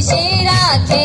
राते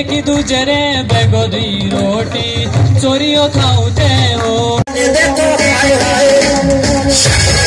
एक दूजरे बेगोदी रोटी चोरियो हो देखो हाय हाय